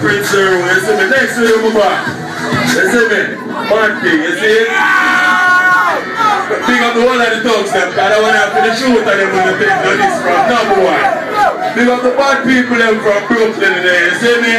Prince Zero. You see me? Next to you, back. You see me? Monty, you see it? Big up the whole of the thugs them, because I want to have to shoot at them when they take the from number one. Big up the bad people them from Brooklyn there, you see me?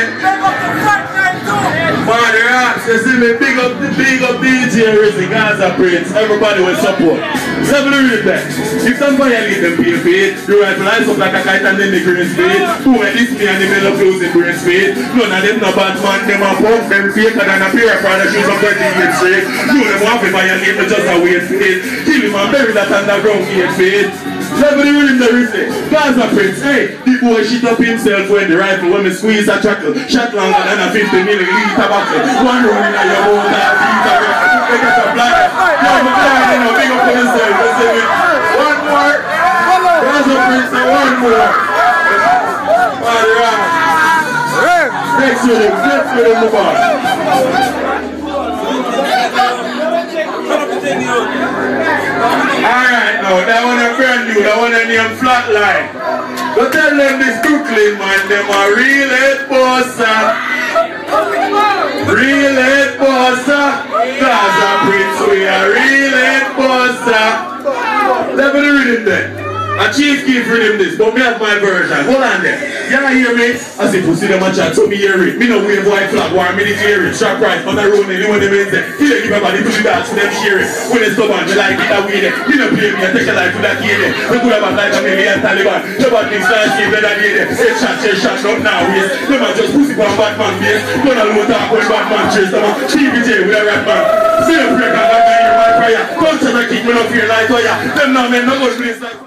Man, the you see me? Big up the big up DJ Rizzy, Gaza Prince, everybody will support. Seven read that. If somebody leave them pay paid, you right fly up like a kite and then the green speed. Who are this me and the middle of losing green speed? None of them no bad man, them a pump, them faker than a pair of the shoes of 38 straight. You them want to violate me just a wait speed. Kill him and bury that underground gate speed. Level the rhythm the rhythm. Gaza Prince, hey, the boy shit up himself when the rifle when me squeeze a chuckle. Shot longer than a 50 milliliter bottle. One room in your mouth, a beat a They get a black. Yo, my blind, you know, big up for yourself. You see me? One more. Gaza Prince, and one more. Alright. Next with him, next with him, move on. Alright now, that one new, that one a name Flatline. Go tell them this Brooklyn man, them a real head bosser. Real head bosser. Gaza Prince, we a real head bosser. Let me read it then. A chief for them this, but me have my version. Hold on there. You hear me? As if you see them a chat, so me hear it. Me no wave white flag, war me did hear it. Sharp but I roll it, you know them in there. You don't give a body to the dance, them share it. When it's stubborn, you like it that way there. You don't play me, I take a life to that kid there. We could have a like a million Taliban. The bad things start shit, better day there. Say shot, say shot, not now, yes. Them a just pussy for a bad man face. Gonna low talk when bad man chase them. TBJ with a rap man. See a I got my prayer. To the kick, me no fear like oh, fire. Them now men no good place like oh,